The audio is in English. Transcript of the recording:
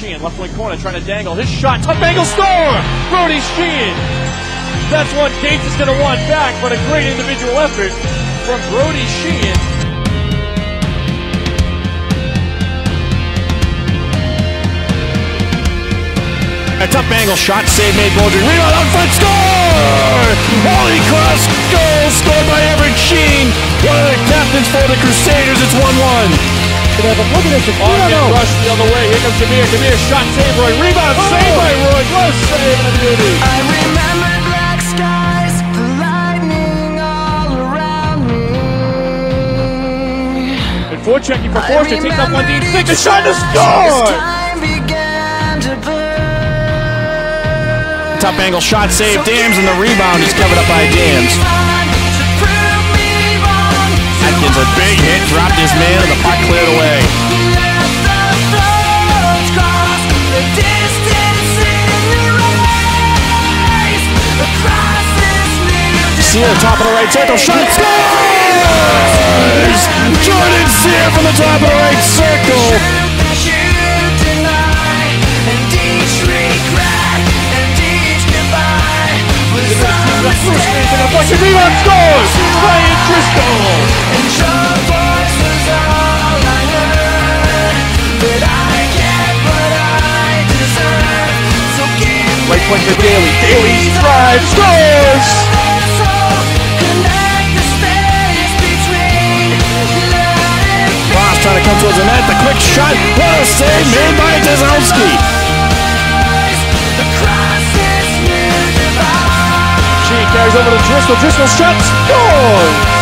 Sheehan, left wing corner, trying to dangle. His shot, tough angle, score! Brody Sheehan. That's one Gates is going to want back, but a great individual effort from Brody Sheehan. A tough angle shot, save made Boldrin. Rebound on front, score! Holy cross goal scored by Everett Sheen. One of the captains for the Crusaders. It's 1-1. Look at this. On No, get no. rushed the other way. Here comes Jameer. Jameer shot, save Roy. Rebound, oh. save by Roy. What a save and a beauty. I remember black skies, the lightning all around me. And forechecking for I Forster. Takes up one D. remember Take the shot to As score! time began to burn. Tough angle shot, save Dams, and the rebound is covered up by Dams. Across this new Sear, top of the right circle, shot, scores! Jordan Sear from the top of the right circle. that you deny, and each regret, and each goodbye was a mistake. Watch it, rebound, scores! Ryan Driscoll! Point to Daly. Daly drives, scores! soul, connect the space between. Let it Ross trying to come towards the net, the quick shot, what a save made by Dazowski. rise across this new divide. She carries over to Driscoll. Driscoll shot, scores!